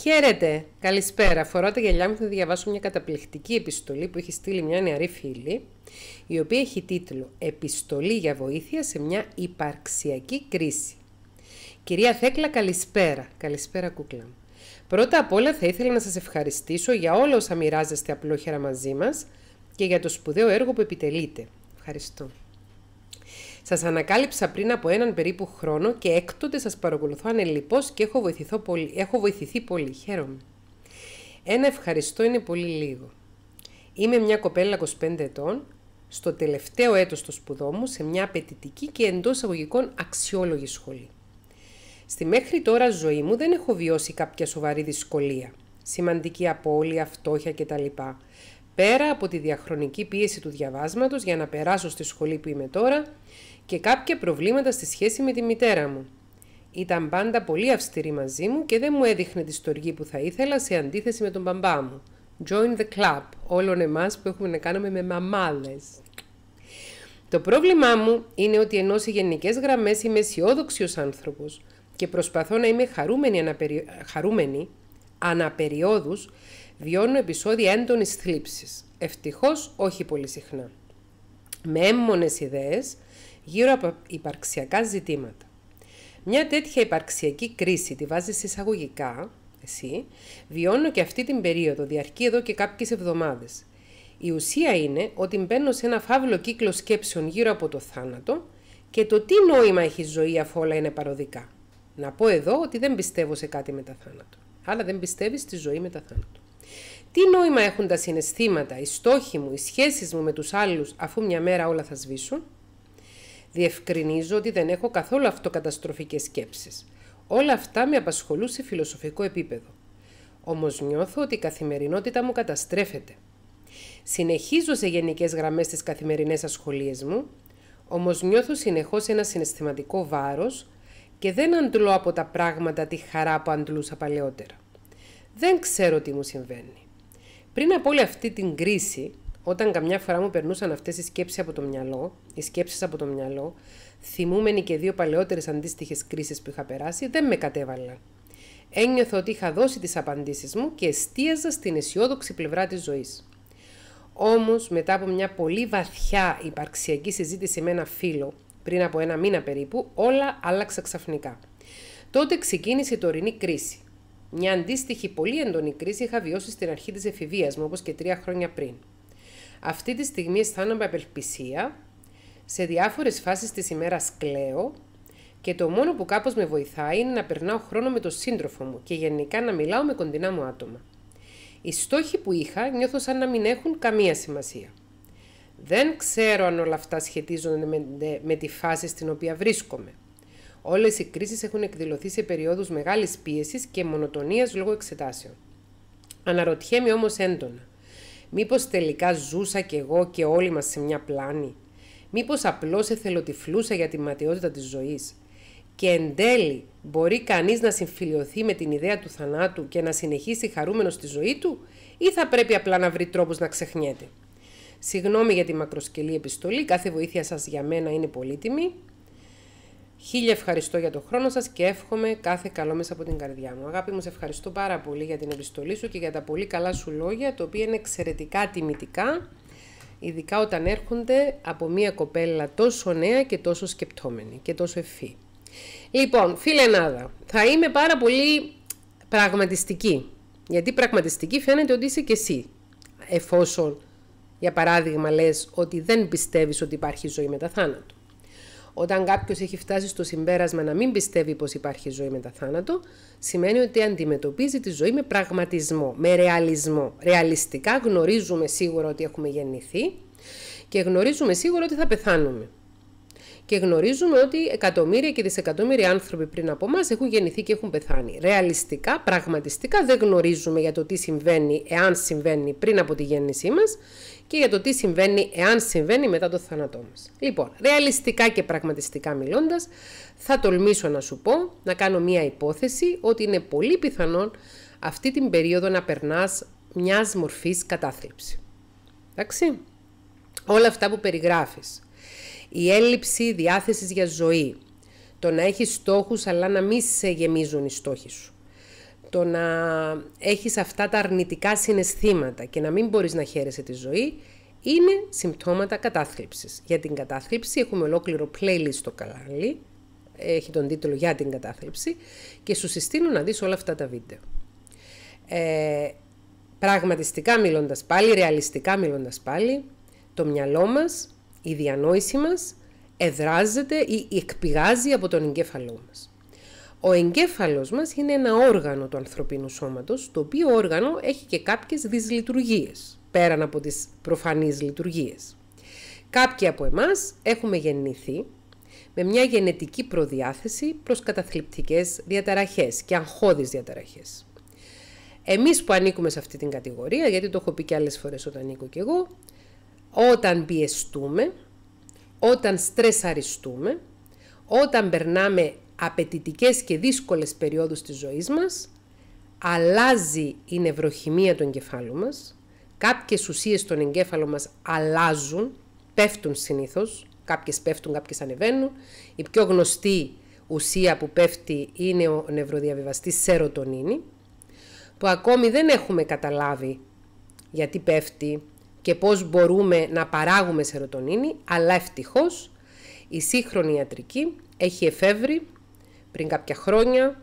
Χαίρετε, καλησπέρα. Φοράω τα γυαλιά μου θα διαβάσω μια καταπληκτική επιστολή που έχει στείλει μια νεαρή φίλη, η οποία έχει τίτλο «Επιστολή για βοήθεια σε μια υπαρξιακή κρίση». Κυρία Θέκλα, καλησπέρα. Καλησπέρα, κούκλα μου. Πρώτα απ' όλα θα ήθελα να σας ευχαριστήσω για όλα όσα μοιράζεστε απλόχερα μαζί μας και για το σπουδαίο έργο που επιτελείτε. Ευχαριστώ. Σας ανακάλυψα πριν από έναν περίπου χρόνο και έκτοτε σας παρακολουθώ ανελιπώς και έχω, πολύ, έχω βοηθηθεί πολύ. Χαίρομαι. Ένα ευχαριστώ είναι πολύ λίγο. Είμαι μια κοπέλα 25 ετών, στο τελευταίο έτος των σπουδών μου σε μια απαιτητική και εντός αγωγικών αξιόλογη σχολή. Στη μέχρι τώρα ζωή μου δεν έχω βιώσει κάποια σοβαρή δυσκολία, σημαντική απώλεια, φτώχεια κτλ. Πέρα από τη διαχρονική πίεση του διαβάσματος για να περάσω στη σχολή που είμαι τώρα και κάποια προβλήματα στη σχέση με τη μητέρα μου. Ήταν πάντα πολύ αυστηρή μαζί μου και δεν μου έδειχνε τη στοργή που θα ήθελα σε αντίθεση με τον μπαμπά μου. Join the club, όλων εμάς που έχουμε να κάνουμε με μαμάδες. Το πρόβλημά μου είναι ότι ενώ σε γενικές γραμμές είμαι αισιόδοξη ω άνθρωπος και προσπαθώ να είμαι χαρούμενη, αναπερι... χαρούμενη αναπεριόδους, βιώνω επεισόδια έντονης θλίψης. Ευτυχώς όχι πολύ συχνά. Με έμμονες ιδέες γύρω από υπαρξιακά ζητήματα. Μια τέτοια υπαρξιακή κρίση τη βάζεις εισαγωγικά, εσύ, βιώνω και αυτή την περίοδο, διαρκεί εδώ και κάποιες εβδομάδες. Η ουσία είναι ότι μπαίνω σε ένα φαύλο κύκλο σκέψεων γύρω από το θάνατο και το τι νόημα έχει η ζωή αφού όλα είναι παροδικά. Να πω εδώ ότι δεν πιστεύω σε κάτι μετά θάνατο. Αλλά δεν πιστεύεις στη ζωή μετά θάνατο. Τι νόημα έχουν τα συναισθήματα, οι στόχοι μου, οι σχέσεις μου με τους άλλους αφού μια μέρα όλα θα σβήσουν; Διευκρινίζω ότι δεν έχω καθόλου αυτοκαταστροφικές σκέψεις. Όλα αυτά με απασχολούν σε φιλοσοφικό επίπεδο. Όμως νιώθω ότι η καθημερινότητα μου καταστρέφεται. Συνεχίζω σε γενικές γραμμές τις καθημερινές ασχολίες μου, όμως νιώθω συνεχώς ένα συναισθηματικό βάρος και δεν αντλώ από τα πράγματα τη χαρά που αντλούσα παλαιότερα. Δεν ξέρω τι μου συμβαίνει. Πριν από όλη αυτή την κρίση, όταν καμιά φορά μου περνούσαν αυτές οι σκέψεις από το μυαλό, οι σκέψεις από το μυαλό, θυμούμενοι και δύο παλαιότερες αντίστοιχες κρίσεις που είχα περάσει, δεν με κατέβαλαν. Ένιωθα ότι είχα δώσει τις απαντήσεις μου και εστίαζα στην αισιόδοξη πλευρά της ζωής. Όμως, μετά από μια πολύ βαθιά υπαρξιακή συζήτηση με ένα φίλο, πριν από ένα μήνα περίπου, όλα άλλαξαν ξαφνικά. Τότε ξεκίνησε η τωρινή κρίση. Μια αντίστοιχη πολύ έντονη κρίση είχα βιώσει στην αρχή της εφηβείας μου, όπως και τρία χρόνια πριν. Αυτή τη στιγμή αισθάνομαι απελπισία, σε διάφορες φάσεις της ημέρας κλαίω και το μόνο που κάπως με βοηθάει είναι να περνάω χρόνο με τον σύντροφο μου και γενικά να μιλάω με κοντινά μου άτομα. Οι στόχοι που είχα νιώθω σαν να μην έχουν καμία σημασία. Δεν ξέρω αν όλα αυτά σχετίζονται με, με τη φάση στην οποία βρίσκομαι. Όλες οι κρίσεις έχουν εκδηλωθεί σε περιόδους μεγάλης πίεσης και μονοτονίας λόγω εξετάσεων. Αναρωτιέμαι όμως έντονα. Μήπως τελικά ζούσα κι εγώ και όλοι μας σε μια πλάνη; Μήπως απλώς εθελοτυφλούσα για τη ματαιότητα της ζωής; Και εν τέλει μπορεί κανείς να συμφιλειωθεί με την ιδέα του θανάτου και να συνεχίσει χαρούμενος στη ζωή του ή θα πρέπει απλά να βρει τρόπους να ξεχνιέται; Συγγνώμη για τη μακροσκελή επιστολή, κάθε βοήθεια σας για μένα είναι πολύτιμη. Χίλια ευχαριστώ για τον χρόνο σας και εύχομαι κάθε καλό μέσα από την καρδιά μου. Αγάπη μου, σε ευχαριστώ πάρα πολύ για την επιστολή σου και για τα πολύ καλά σου λόγια, τα οποία είναι εξαιρετικά τιμητικά, ειδικά όταν έρχονται από μια κοπέλα τόσο νέα και τόσο σκεπτόμενη και τόσο ευφύ. Λοιπόν, φίλε Νάδα, θα είμαι πάρα πολύ πραγματιστική, γιατί πραγματιστική φαίνεται ότι είσαι και εσύ, εφόσον, για παράδειγμα, λες ότι δεν πιστεύεις ότι υπάρχει ζωή μετά θάνατο. Όταν κάποιος έχει φτάσει στο συμπέρασμα να μην πιστεύει πως υπάρχει ζωή μετά θάνατο, σημαίνει ότι αντιμετωπίζει τη ζωή με πραγματισμό, με ρεαλισμό. Ρεαλιστικά γνωρίζουμε σίγουρα ότι έχουμε γεννηθεί και γνωρίζουμε σίγουρα ότι θα πεθάνουμε. Και γνωρίζουμε ότι εκατομμύρια και δισεκατομμύρια άνθρωποι πριν από εμά έχουν γεννηθεί και έχουν πεθάνει. Ρεαλιστικά, πραγματιστικά δεν γνωρίζουμε για το τι συμβαίνει, εάν συμβαίνει πριν από τη γέννησή μας και για το τι συμβαίνει εάν συμβαίνει μετά το θάνατό μας. Λοιπόν, ρεαλιστικά και πραγματιστικά μιλώντας, θα τολμήσω να σου πω, να κάνω μία υπόθεση ότι είναι πολύ πιθανόν αυτή την περίοδο να περνάς μιας μορφής κατάθλιψη. Εντάξει, όλα αυτά που περιγράφεις, η έλλειψη διάθεσης για ζωή, το να έχεις στόχους αλλά να μην σε γεμίζουν οι στόχοι σου, το να έχεις αυτά τα αρνητικά συναισθήματα και να μην μπορείς να χαίρεσαι τη ζωή, είναι συμπτώματα κατάθλιψης. Για την κατάθλιψη έχουμε ολόκληρο playlist στο κανάλι, έχει τον τίτλο για την κατάθλιψη και σου συστήνω να δεις όλα αυτά τα βίντεο. Ε, πραγματιστικά μιλώντας πάλι, ρεαλιστικά μιλώντας πάλι, το μυαλό μας, η διανόηση μας εδράζεται ή εκπηγάζει από τον εγκέφαλό μας. Ο εγκέφαλος μας είναι ένα όργανο του ανθρωπίνου σώματος, το οποίο όργανο έχει και κάποιες δυσλειτουργίες, πέραν από τις προφανείς λειτουργίες. Κάποιοι από εμάς έχουμε γεννηθεί με μια γενετική προδιάθεση προς καταθλιπτικές διαταραχές και αγχώδεις διαταραχές. Εμείς που ανήκουμε σε αυτή την κατηγορία, γιατί το έχω πει και άλλες φορές όταν ανήκω κι εγώ, όταν πιεστούμε, όταν στρεσαριστούμε, όταν περνάμε απαιτητικές και δύσκολες περιόδους της ζωής μας, αλλάζει η νευροχημία του εγκεφάλου μας, κάποιες ουσίες στον εγκέφαλο μας αλλάζουν, πέφτουν συνήθως, κάποιες πέφτουν, κάποιες ανεβαίνουν. Η πιο γνωστή ουσία που πέφτει είναι ο νευροδιαβιβαστής σερωτονίνη, που ακόμη δεν έχουμε καταλάβει γιατί πέφτει και πώς μπορούμε να παράγουμε σερωτονίνη, αλλά ευτυχώς η σύγχρονη ιατρική έχει εφεύρει πριν κάποια χρόνια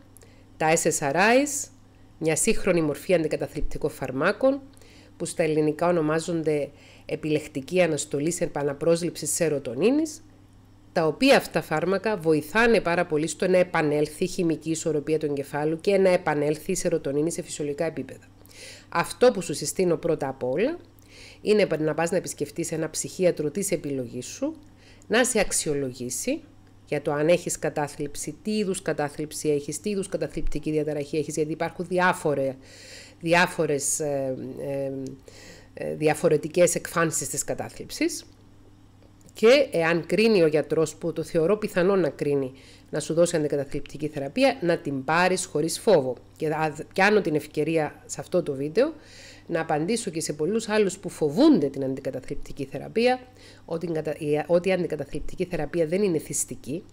τα SSRIs, μια σύγχρονη μορφή αντικαταθλιπτικών φαρμάκων, που στα ελληνικά ονομάζονται επιλεκτική αναστολή σε επαναπρόσληψη σερωτονίνης, τα οποία αυτά φάρμακα βοηθάνε πάρα πολύ στο να επανέλθει η χημική ισορροπία του εγκεφάλου και να επανέλθει η σερωτονίνη σε φυσιολογικά επίπεδα. Αυτό που σου συστήνω πρώτα απ' όλα είναι να πας να επισκεφτείς ένα ψυχίατρο της επιλογής σου, να σε αξιολογήσει για το αν έχεις κατάθλιψη, τι είδους κατάθλιψη έχεις, τι είδους καταθλιπτική διαταραχή έχεις, γιατί υπάρχουν διάφορε, διάφορες ε, ε, ε, διαφορετικές εκφάνσεις της κατάθλιψης και εάν κρίνει ο γιατρός που το θεωρώ πιθανό να κρίνει να σου δώσει αντικαταθλιπτική θεραπεία, να την πάρεις χωρίς φόβο. Και θα πιάνω την ευκαιρία σε αυτό το βίντεο να απαντήσω και σε πολλούς άλλους που φοβούνται την αντικαταθλιπτική θεραπεία, ότι, ότι η αντικαταθλιπτική θεραπεία δεν είναι θυστική,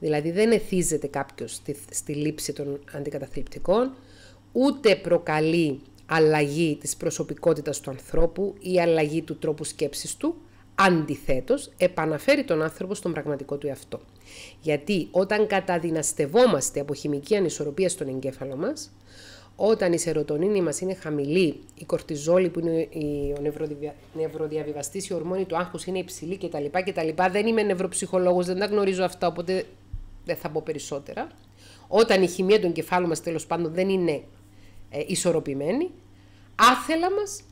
δηλαδή δεν εθίζεται κάποιος στη, στη λήψη των αντικαταθλιπτικών, ούτε προκαλεί αλλαγή της προσωπικότητας του ανθρώπου ή αλλαγή του τρόπου σκέψης του, αντιθέτως επαναφέρει τον άνθρωπο στον πραγματικό του εαυτό. Γιατί όταν καταδυναστευόμαστε από χημική ανισορροπία στον εγκέφαλο μας, όταν η σερωτονίνη μας είναι χαμηλή, η κορτιζόλη που είναι ο νευροδια... νευροδιαβιβαστής, η ορμόνη του άγχους είναι υψηλή κτλ. κτλ. Δεν είμαι νευροψυχολόγος, δεν τα γνωρίζω αυτά, οπότε δεν θα πω περισσότερα. Όταν η χημεία του εγκεφάλου μας τέλος πάντων δεν είναι ε, ισορροπημένη, άθελα μας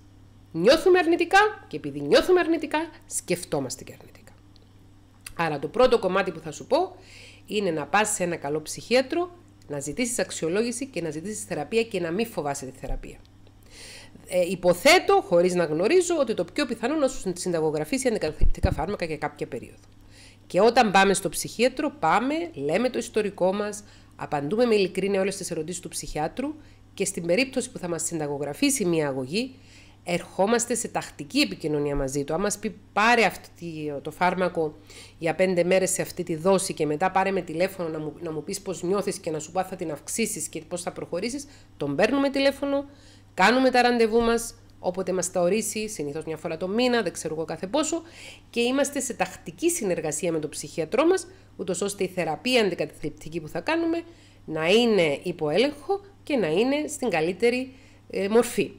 νιώθουμε αρνητικά και επειδή νιώθουμε αρνητικά σκεφτόμαστε και αρνητικά. Άρα το πρώτο κομμάτι που θα σου πω είναι να πας σε ένα καλό ψυχίατρο να ζητήσεις αξιολόγηση και να ζητήσεις θεραπεία και να μην φοβάσαι τη θεραπεία. Ε, υποθέτω, χωρίς να γνωρίζω, ότι το πιο πιθανό να σου συνταγογραφήσει αντικαταθλιπτικά φάρμακα για κάποια περίοδο. Και όταν πάμε στο ψυχίατρο, πάμε, λέμε το ιστορικό μας, απαντούμε με ειλικρίνεια όλες τις ερωτήσεις του ψυχιάτρου και στην περίπτωση που θα μας συνταγογραφήσει μια αγωγή, ερχόμαστε σε τακτική επικοινωνία μαζί του. Αν μας πει πάρε αυτή, το φάρμακο για πέντε μέρες σε αυτή τη δόση και μετά πάρε με τηλέφωνο να μου, να μου πεις πώς νιώθεις και να σου πω θα την αυξήσεις και πώς θα προχωρήσεις, τον παίρνουμε τηλέφωνο, κάνουμε τα ραντεβού μας, όποτε μας τα ορίσει, συνήθως μια φορά το μήνα, δεν ξέρω εγώ κάθε πόσο, και είμαστε σε τακτική συνεργασία με τον ψυχιατρό μας, ούτως ώστε η θεραπεία αντικαταθλιπτική που θα κάνουμε να είναι υπό έλεγχο και να είναι στην καλύτερη ε, μορφή.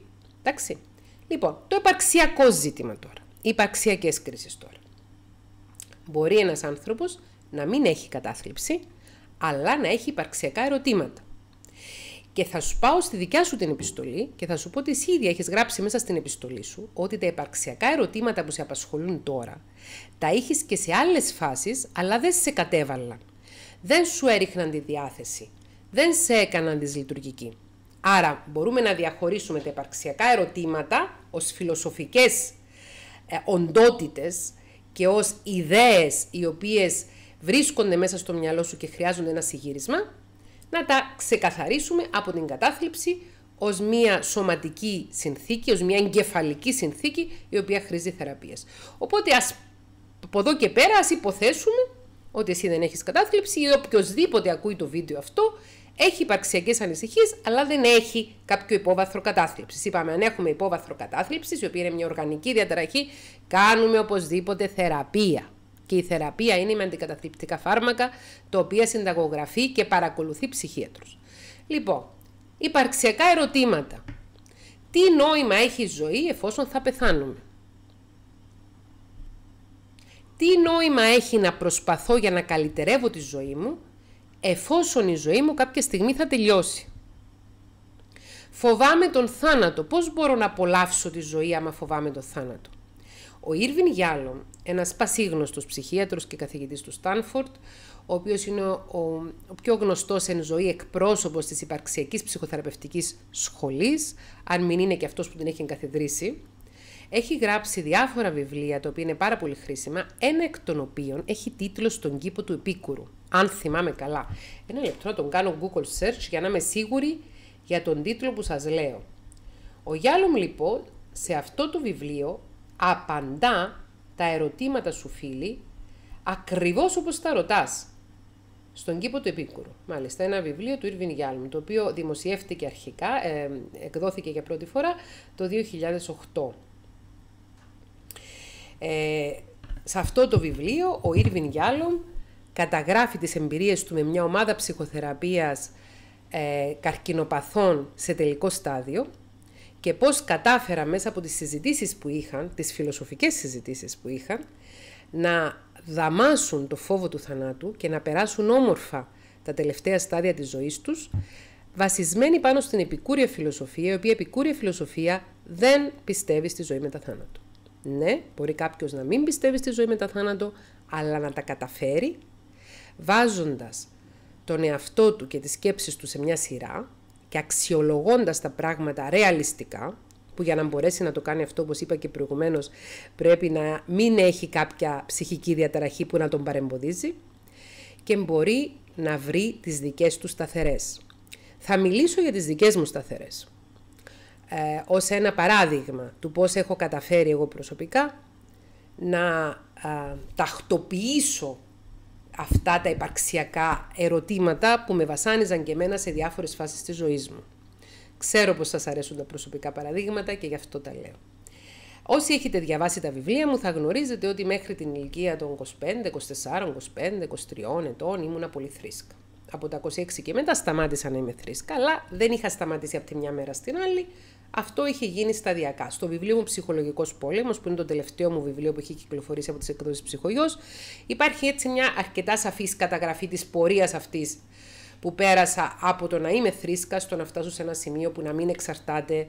Εντάξει. Λοιπόν, το υπαρξιακό ζήτημα τώρα. Οι υπαρξιακές κρίσεις τώρα. Μπορεί ένας άνθρωπος να μην έχει κατάθλιψη, αλλά να έχει υπαρξιακά ερωτήματα. Και θα σου πάω στη δικιά σου την επιστολή και θα σου πω ότι εσύ ήδη έχεις γράψει μέσα στην επιστολή σου ότι τα υπαρξιακά ερωτήματα που σε απασχολούν τώρα τα έχει και σε άλλες φάσεις, αλλά δεν σε κατέβαλαν. Δεν σου έριχναν τη διάθεση. Δεν σε έκαναν δυσλειτουργική. Άρα μπορούμε να διαχωρίσουμε τα υπαρξιακά ερωτήματα ως φιλοσοφικές ε, οντότητες και ως ιδέες οι οποίες βρίσκονται μέσα στο μυαλό σου και χρειάζονται ένα συγύρισμα, να τα ξεκαθαρίσουμε από την κατάθλιψη ως μια σωματική συνθήκη, ως μια εγκεφαλική συνθήκη η οποία χρήζει θεραπείας. Οπότε ας, από εδώ και πέρα ας υποθέσουμε ότι εσύ δεν έχεις κατάθλιψη ή οποιοδήποτε ακούει το βίντεο αυτό Έχει υπαρξιακές ανησυχίες, αλλά δεν έχει κάποιο υπόβαθρο κατάθλιψης. Είπαμε, αν έχουμε υπόβαθρο κατάθλιψης, η οποία είναι μια οργανική διαταραχή, κάνουμε οπωσδήποτε θεραπεία. Και η θεραπεία είναι με αντικαταθλιπτικά φάρμακα, τα οποία συνταγογραφεί και παρακολουθεί ψυχίατρος. Λοιπόν, υπαρξιακά ερωτήματα. Τι νόημα έχει η ζωή εφόσον θα πεθάνουμε; Τι νόημα έχει να προσπαθώ για να καλυτερεύω τη ζωή μου εφόσον η ζωή μου κάποια στιγμή θα τελειώσει. Φοβάμαι τον θάνατο. Πώς μπορώ να απολαύσω τη ζωή άμα φοβάμαι τον θάνατο; Ο Ήρβιν Γιάλλον, ένας πασίγνωστος ψυχίατρος και καθηγητής του Στάνφορντ, ο οποίος είναι ο, ο, πιο γνωστός εν ζωή εκπρόσωπος της υπαρξιακής ψυχοθεραπευτικής σχολής, αν μην είναι και αυτός που την έχει εγκαθιδρύσει, έχει γράψει διάφορα βιβλία, τα οποία είναι πάρα πολύ χρήσιμα, ένα εκ των οποίων έχει τίτλο «Στον κήπο του Επίκουρου», αν θυμάμαι καλά. Ένα λεπτό να τον κάνω Google Search για να είμαι σίγουρη για τον τίτλο που σας λέω. Ο Γιάλομ λοιπόν σε αυτό το βιβλίο απαντά τα ερωτήματα σου φίλοι ακριβώς όπως τα ρωτάς. Στον κήπο του Επίκουρου. Μάλιστα, ένα βιβλίο του Irving Yalom, το οποίο δημοσιεύτηκε αρχικά, ε, εκδόθηκε για πρώτη φορά το 2008. Ε, σε αυτό το βιβλίο ο Irving Yalom καταγράφει τις εμπειρίες του με μια ομάδα ψυχοθεραπείας ε, καρκινοπαθών σε τελικό στάδιο και πώς κατάφερα μέσα από τις συζητήσεις που είχαν, τις φιλοσοφικές συζητήσεις που είχαν, να δαμάσουν το φόβο του θανάτου και να περάσουν όμορφα τα τελευταία στάδια της ζωής τους, βασισμένοι πάνω στην επικούρια φιλοσοφία, η οποία επικούρια φιλοσοφία δεν πιστεύει στη ζωή μετά θάνατο. Ναι, μπορεί κάποιος να μην πιστεύει στη ζωή μετά θάνατο, αλλά να τα καταφέρει, βάζοντας τον εαυτό του και τις σκέψεις του σε μια σειρά και αξιολογώντας τα πράγματα ρεαλιστικά, που για να μπορέσει να το κάνει αυτό, όπως είπα και προηγουμένως, πρέπει να μην έχει κάποια ψυχική διαταραχή που να τον παρεμποδίζει και μπορεί να βρει τις δικές του σταθερές. Θα μιλήσω για τις δικές μου σταθερές. Ε, ως ένα παράδειγμα του πώς έχω καταφέρει εγώ προσωπικά να ε, τακτοποιήσω αυτά τα υπαρξιακά ερωτήματα που με βασάνιζαν και εμένα σε διάφορες φάσεις της ζωής μου. Ξέρω πως σας αρέσουν τα προσωπικά παραδείγματα και γι' αυτό τα λέω. Όσοι έχετε διαβάσει τα βιβλία μου θα γνωρίζετε ότι μέχρι την ηλικία των 25, 24, 25, 23 ετών ήμουνα πολύ θρήσκα. Από τα 26 και μετά σταμάτησα να είμαι θρήσκα, αλλά δεν είχα σταματήσει από τη μια μέρα στην άλλη. Αυτό είχε γίνει σταδιακά. Στο βιβλίο μου Ψυχολογικός Πόλεμος, που είναι το τελευταίο μου βιβλίο που έχει κυκλοφορήσει από τις εκδόσεις Ψυχογειό, υπάρχει έτσι μια αρκετά σαφής καταγραφή της πορείας αυτής που πέρασα από το να είμαι θρήσκας στο να φτάσω σε ένα σημείο που να μην εξαρτάται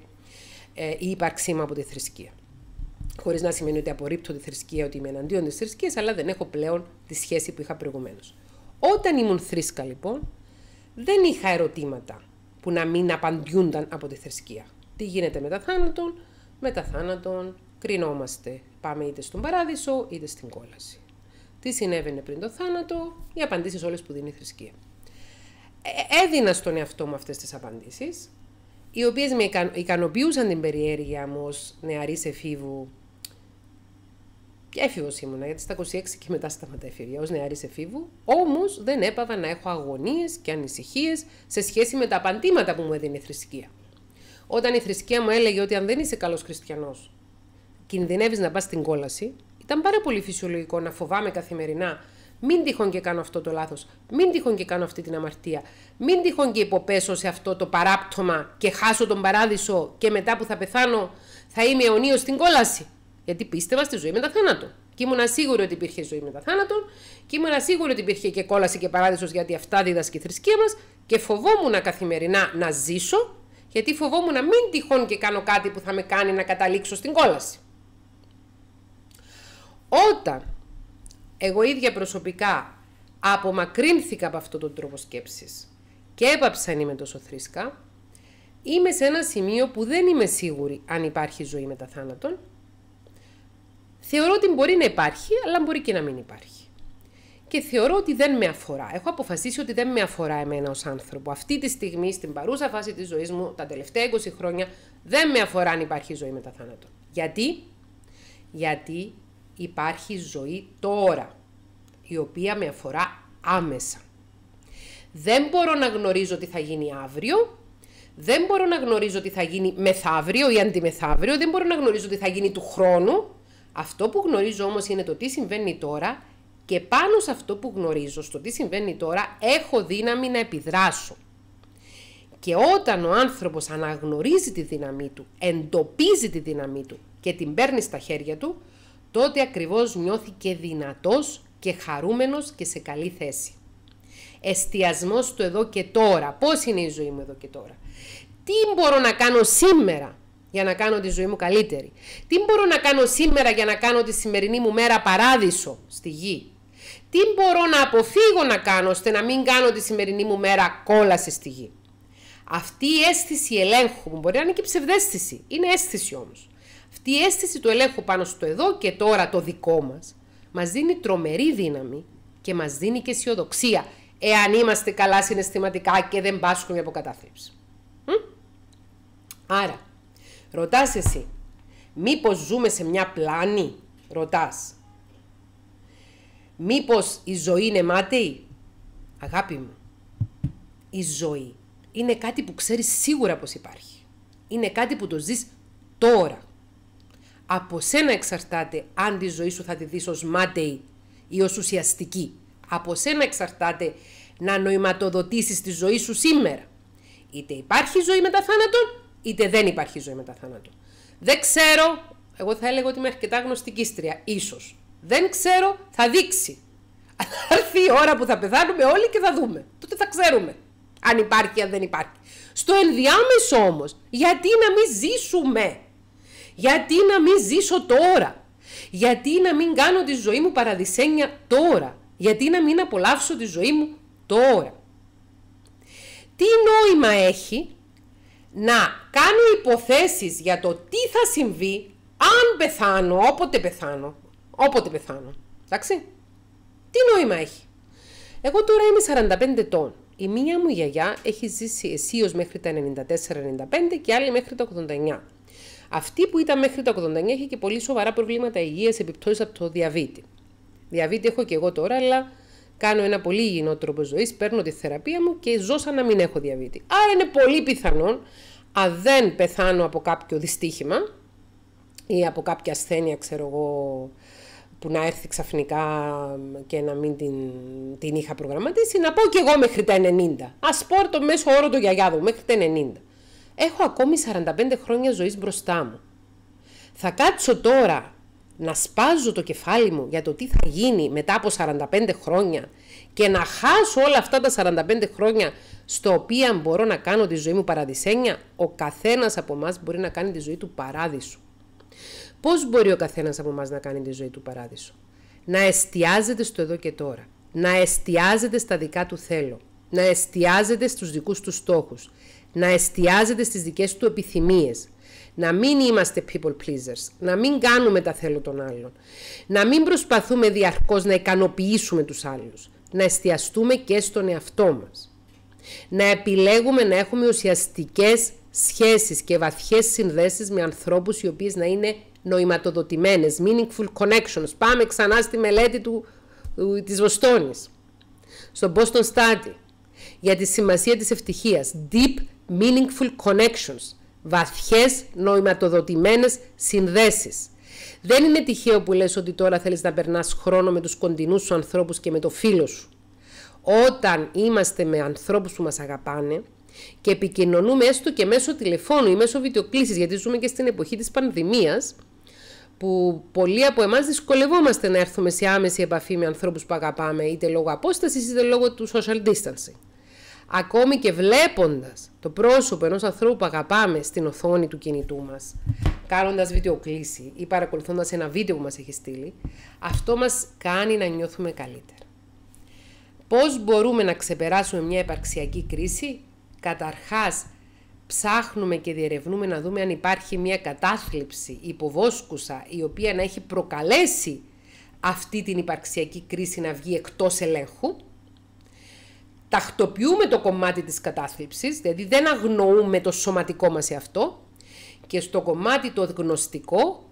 ε, η ύπαρξή μου από τη θρησκεία. Χωρίς να σημαίνει ότι απορρίπτω τη θρησκεία, ότι είμαι εναντίον της θρησκείας, αλλά δεν έχω πλέον τη σχέση που είχα προηγουμένως. Όταν ήμουν θρήσκα, λοιπόν, δεν είχα ερωτήματα που να μην απαντιούνταν από τη θρησκεία. Τι γίνεται μετά θάνατον, μετά θάνατον κρινόμαστε. Πάμε είτε στον παράδεισο είτε στην κόλαση. Τι συνέβαινε πριν το θάνατο, οι απαντήσεις όλες που δίνει η θρησκεία. Ε, έδινα στον εαυτό μου αυτές τις απαντήσεις, οι οποίες με ικανοποιούσαν την περιέργεια μου ως νεαρής εφήβου. Και έφηβος ήμουνα, γιατί στα 26 και μετά σταματά εφηβεία ως νεαρής εφήβου, όμως δεν έπαβα να έχω αγωνίες και ανησυχίες σε σχέση με τα απαντήματα που μου έδινε η θρησκεία. Όταν η θρησκεία μου έλεγε ότι αν δεν είσαι καλός χριστιανός, κινδυνεύεις να πας στην κόλαση, ήταν πάρα πολύ φυσιολογικό να φοβάμαι καθημερινά μην τυχόν και κάνω αυτό το λάθος. Μην τυχόν και κάνω αυτή την αμαρτία. Μην τυχόν και υποπέσω σε αυτό το παράπτωμα και χάσω τον παράδεισο και μετά που θα πεθάνω θα είμαι αιωνίω στην κόλαση. Γιατί πίστευα στη ζωή μετά θάνατο. Και ήμουν σίγουρη ότι υπήρχε ζωή μετά θάνατο και ήμουν σίγουρη ότι υπήρχε και κόλαση και παράδεισος γιατί αυτά δίδασκε η θρησκεία μας και φοβόμουν καθημερινά να ζήσω γιατί φοβόμουν να μην τυχόν και κάνω κάτι που θα με κάνει να καταλήξω στην κόλαση. Όταν εγώ ίδια προσωπικά απομακρύνθηκα από αυτόν τον τρόπο σκέψης και έπαψα να είμαι τόσο θρήσκα, είμαι σε ένα σημείο που δεν είμαι σίγουρη αν υπάρχει ζωή μετά θάνατον. Θεωρώ ότι μπορεί να υπάρχει, αλλά μπορεί και να μην υπάρχει. Και θεωρώ ότι δεν με αφορά. Έχω αποφασίσει ότι δεν με αφορά εμένα ως άνθρωπο. Αυτή τη στιγμή, στην παρούσα φάση της ζωής μου, τα τελευταία 20 χρόνια, δεν με αφορά αν υπάρχει ζωή μετά θάνατον. Γιατί; Γιατί υπάρχει ζωή τώρα, η οποία με αφορά άμεσα. Δεν μπορώ να γνωρίζω τι θα γίνει αύριο. Δεν μπορώ να γνωρίζω τι θα γίνει μεθαύριο ή αντιμεθαύριο. Δεν μπορώ να γνωρίζω τι θα γίνει του χρόνου. Αυτό που γνωρίζω όμως είναι το τι συμβαίνει τώρα και πάνω σε αυτό που γνωρίζω, στο τι συμβαίνει τώρα, έχω δύναμη να επιδράσω. Και όταν ο άνθρωπος αναγνωρίζει τη δύναμή του, εντοπίζει τη δύναμή του και την παίρνει στα χέρια του, τότε ακριβώς νιώθει και δυνατός και χαρούμενος και σε καλή θέση. Εστιασμός στο εδώ και τώρα. Πώς είναι η ζωή μου εδώ και τώρα; Τι μπορώ να κάνω σήμερα για να κάνω τη ζωή μου καλύτερη; Τι μπορώ να κάνω σήμερα για να κάνω τη σημερινή μου μέρα παράδεισο στη γη; Τι μπορώ να αποφύγω να κάνω ώστε να μην κάνω τη σημερινή μου μέρα κόλαση στη γη; Αυτή η αίσθηση ελέγχου που μπορεί να είναι και ψευδέστηση, είναι αίσθηση όμως. Αυτή η αίσθηση του ελέγχου πάνω στο εδώ και τώρα το δικό μας, μας δίνει τρομερή δύναμη και μας δίνει και αισιοδοξία, εάν είμαστε καλά συναισθηματικά και δεν πάσχουμε από κατάθλιψη. Άρα, ρωτάς εσύ, μήπως ζούμε σε μια πλάνη, ρωτάς. Μήπως η ζωή είναι μάταιη, αγάπη μου, η ζωή είναι κάτι που ξέρεις σίγουρα πως υπάρχει. Είναι κάτι που το ζεις τώρα. Από σένα εξαρτάται αν τη ζωή σου θα τη δεις ως μάταιη ή ως ουσιαστική. Από σένα εξαρτάται να νοηματοδοτήσεις τη ζωή σου σήμερα. Είτε υπάρχει ζωή μετά θάνατον, είτε δεν υπάρχει ζωή μετά θάνατον. Δεν ξέρω, εγώ θα έλεγα ότι είμαι αρκετά γνωστικίστρια, ίσως. Δεν ξέρω, θα δείξει. Θα έρθει η ώρα που θα πεθάνουμε όλοι και θα δούμε. Τότε θα ξέρουμε αν υπάρχει, αν δεν υπάρχει. Στο ενδιάμεσο όμως, γιατί να μην ζήσουμε; Γιατί να μην ζήσω τώρα; Γιατί να μην κάνω τη ζωή μου παραδεισένια τώρα; Γιατί να μην απολαύσω τη ζωή μου τώρα; Τι νόημα έχει να κάνω υποθέσεις για το τι θα συμβεί αν πεθάνω, όποτε πεθάνω. Όποτε πεθάνω. Εντάξει. Τι νόημα έχει. Εγώ τώρα είμαι 45 ετών. Η μία μου γιαγιά έχει ζήσει αισίως μέχρι τα 94-95 και άλλη μέχρι τα 89. Αυτή που ήταν μέχρι τα 89 έχει και πολύ σοβαρά προβλήματα υγείας επιπτώσεις από το διαβήτη. Διαβήτη έχω και εγώ τώρα, αλλά κάνω ένα πολύ υγιεινό τρόπο ζωής, παίρνω τη θεραπεία μου και ζω σαν να μην έχω διαβήτη. Άρα είναι πολύ πιθανόν, αν δεν πεθάνω από κάποιο δυστύχημα ή από κάποια ασθένεια, ξέρω εγώ, που να έρθει ξαφνικά και να μην την, την είχα προγραμματίσει, να πω κι εγώ μέχρι τα 90. Ας πω το μέσο όρο του γιαγιάδου, μέχρι τα 90. Έχω ακόμη 45 χρόνια ζωής μπροστά μου. Θα κάτσω τώρα να σπάζω το κεφάλι μου για το τι θα γίνει μετά από 45 χρόνια και να χάσω όλα αυτά τα 45 χρόνια στο οποία μπορώ να κάνω τη ζωή μου παραδεισένια, ο καθένας από εμάς μπορεί να κάνει τη ζωή του παράδεισου. Πώς μπορεί ο καθένας από εμάς να κάνει τη ζωή του παράδεισο; Να εστιάζεται στο εδώ και τώρα. Να εστιάζεται στα δικά του θέλω. Να εστιάζεται στους δικούς του στόχους. Να εστιάζεται στις δικές του επιθυμίες. Να μην είμαστε people pleasers. Να μην κάνουμε τα θέλω των άλλων. Να μην προσπαθούμε διαρκώς να ικανοποιήσουμε τους άλλους. Να εστιαστούμε και στον εαυτό μας. Να επιλέγουμε να έχουμε ουσιαστικές σχέσεις και βαθιές συνδέσεις με ανθρώπους οι οποίες να είναι νοηματοδοτημένες, meaningful connections. Πάμε ξανά στη μελέτη του, της Βοστόνης, στο Boston Study, για τη σημασία της ευτυχίας. Deep meaningful connections, βαθιές νοηματοδοτημένες συνδέσεις. Δεν είναι τυχαίο που λες ότι τώρα θέλεις να περνάς χρόνο με τους κοντινούς σου ανθρώπους και με το φίλο σου. Όταν είμαστε με ανθρώπους που μας αγαπάνε και επικοινωνούμε έστω και μέσω τηλεφώνου ή μέσω βιντεοκλήσης, γιατί ζούμε και στην εποχή της πανδημίας, που πολλοί από εμάς δυσκολευόμαστε να έρθουμε σε άμεση επαφή με ανθρώπους που αγαπάμε, είτε λόγω απόστασης είτε λόγω του social distancing. Ακόμη και βλέποντας το πρόσωπο ενός ανθρώπου που αγαπάμε στην οθόνη του κινητού μας, κάνοντας βιντεοκλήση ή παρακολουθώντας ένα βίντεο που μας έχει στείλει, αυτό μας κάνει να νιώθουμε καλύτερα. Πώς μπορούμε να ξεπεράσουμε μια υπαρξιακή κρίση; Καταρχάς, ψάχνουμε και διερευνούμε να δούμε αν υπάρχει μια κατάθλιψη υποβόσκουσα η οποία να έχει προκαλέσει αυτή την υπαρξιακή κρίση να βγει εκτός ελέγχου. Τακτοποιούμε το κομμάτι της κατάθλιψης, δηλαδή δεν αγνοούμε το σωματικό μας σε αυτό και στο κομμάτι το γνωστικό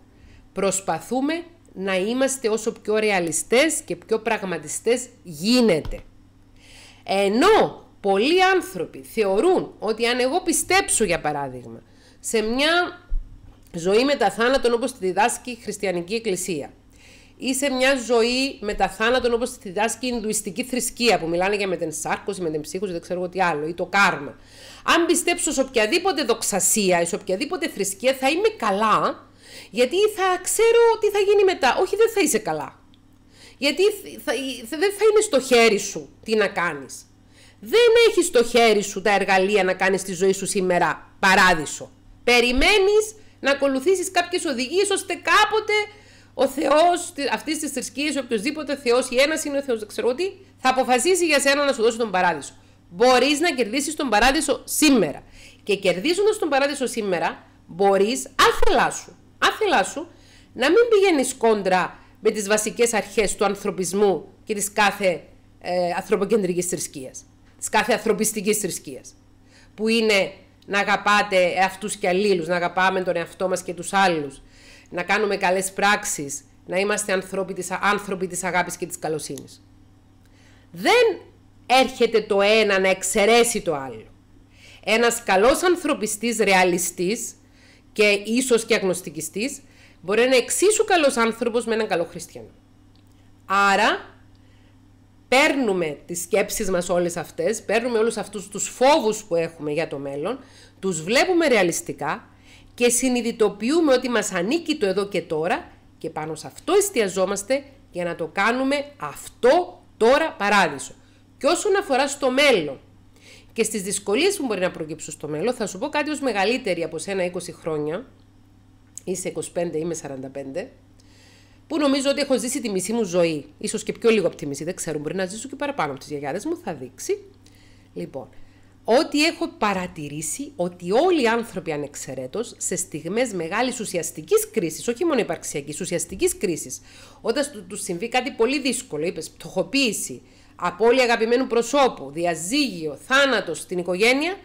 προσπαθούμε να είμαστε όσο πιο ρεαλιστές και πιο πραγματιστές γίνεται. Ενώ πολλοί άνθρωποι θεωρούν ότι αν εγώ πιστέψω, για παράδειγμα, σε μια ζωή μετά θάνατον όπως τη διδάσκει η Χριστιανική Εκκλησία ή σε μια ζωή μετά θάνατον όπως τη διδάσκει η Ινδουιστική θρησκεία που μιλάνε για μετενσάρκωση, μετεμψύχωση, δεν ξέρω τι άλλο, ή το κάρμα. Αν πιστέψω σε οποιαδήποτε δοξασία ή σε οποιαδήποτε θρησκεία θα είμαι καλά, γιατί θα ξέρω τι θα γίνει μετά. Όχι, δεν θα είσαι καλά. Γιατί θα, δεν θα είναι στο χέρι σου τι να κάνεις. Δεν έχεις στο χέρι σου τα εργαλεία να κάνεις τη ζωή σου σήμερα παράδεισο. Περιμένεις να ακολουθήσεις κάποιες οδηγίες ώστε κάποτε ο Θεός αυτής της θρησκείας, οποιοδήποτε Θεός ή ένας είναι ο Θεός, δεν ξέρω τι, θα αποφασίσει για σένα να σου δώσει τον παράδεισο. Μπορείς να κερδίσεις τον παράδεισο σήμερα. Και κερδίζοντας τον παράδεισο σήμερα, μπορείς άθελά σου, άθελά σου να μην πηγαίνεις κόντρα με τις βασικές αρχές του ανθρωπισμού και της κάθε ε, ανθρωποκεντρικής θρησκείας, της κάθε ανθρωπιστικής θρησκείας, που είναι να αγαπάτε αυτούς και αλλήλους, να αγαπάμε τον εαυτό μας και τους άλλους, να κάνουμε καλές πράξεις, να είμαστε άνθρωποι της, άνθρωποι της αγάπης και της καλοσύνης. Δεν έρχεται το ένα να εξαιρέσει το άλλο. Ένας καλός ανθρωπιστής, ρεαλιστής και ίσως και αγνωστικιστής μπορεί να είναι εξίσου καλός άνθρωπος με έναν καλό χριστιανό. Άρα, παίρνουμε τις σκέψεις μας όλες αυτές, παίρνουμε όλους αυτούς τους φόβους που έχουμε για το μέλλον, τους βλέπουμε ρεαλιστικά και συνειδητοποιούμε ότι μας ανήκει το εδώ και τώρα και πάνω σε αυτό εστιαζόμαστε για να το κάνουμε αυτό τώρα παράδεισο. Και όσον αφορά στο μέλλον και στις δυσκολίες που μπορεί να προκύψουν στο μέλλον, θα σου πω κάτι ως μεγαλύτερη από σένα 20 χρόνια, είσαι 25 ή 45, που νομίζω ότι έχω ζήσει τη μισή μου ζωή, ίσως και πιο λίγο από τη μισή, δεν ξέρω, μπορεί να ζήσω και παραπάνω από τις γιαγιάδες μου, θα δείξει. Λοιπόν, ότι έχω παρατηρήσει ότι όλοι οι άνθρωποι ανεξαιρέτως σε στιγμές μεγάλης ουσιαστικής κρίσης, όχι μόνο υπαρξιακής, ουσιαστικής κρίσης, όταν τους συμβεί κάτι πολύ δύσκολο, είπες πτωχοποίηση, απώλεια αγαπημένου προσώπου, διαζύγιο, θάνατος στην οικογένεια,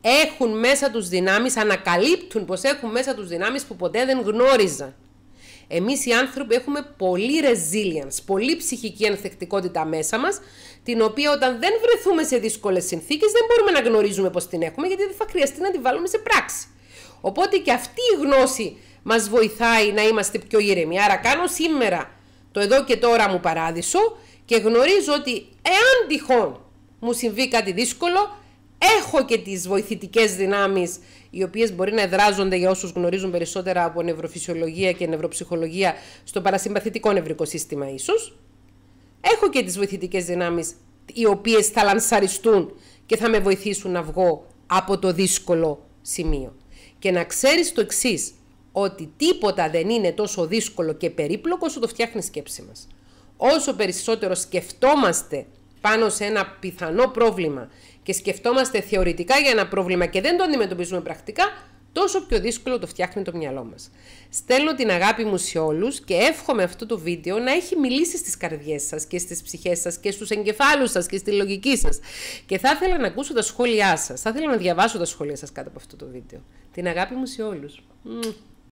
έχουν μέσα τους δυνάμεις, ανακαλύπτουν πως έχουν μέσα τους δυνάμεις που ποτέ δεν γνώριζαν. Εμείς οι άνθρωποι έχουμε πολύ resilience, πολύ ψυχική ανθεκτικότητα μέσα μας, την οποία όταν δεν βρεθούμε σε δύσκολες συνθήκες δεν μπορούμε να γνωρίζουμε πως την έχουμε, γιατί δεν θα χρειαστεί να την βάλουμε σε πράξη. Οπότε και αυτή η γνώση μας βοηθάει να είμαστε πιο ήρεμοι. Άρα κάνω σήμερα το εδώ και τώρα μου παράδεισο και γνωρίζω ότι εάν τυχόν μου συμβεί κάτι δύσκολο, έχω και τις βοηθητικές δυνάμεις οι οποίες μπορεί να εδράζονται για όσους γνωρίζουν περισσότερα από νευροφυσιολογία και νευροψυχολογία στο παρασυμπαθητικό νευρικό σύστημα ίσως. Έχω και τις βοηθητικές δυνάμεις οι οποίες θα λανσαριστούν και θα με βοηθήσουν να βγω από το δύσκολο σημείο. Και να ξέρεις το εξής ότι τίποτα δεν είναι τόσο δύσκολο και περίπλοκο όσο το φτιάχνει η σκέψη μας. Όσο περισσότερο σκεφτόμαστε πάνω σε ένα πιθανό πρόβλημα και σκεφτόμαστε θεωρητικά για ένα πρόβλημα και δεν το αντιμετωπίζουμε πρακτικά, τόσο πιο δύσκολο το φτιάχνει το μυαλό μας. Στέλνω την αγάπη μου σε όλους και εύχομαι αυτό το βίντεο να έχει μιλήσει στις καρδιές σας και στις ψυχές σας και στους εγκεφάλους σας και στη λογική σας. Και θα ήθελα να ακούσω τα σχόλιά σας, θα ήθελα να διαβάσω τα σχόλια σας κάτω από αυτό το βίντεο. Την αγάπη μου σε όλους.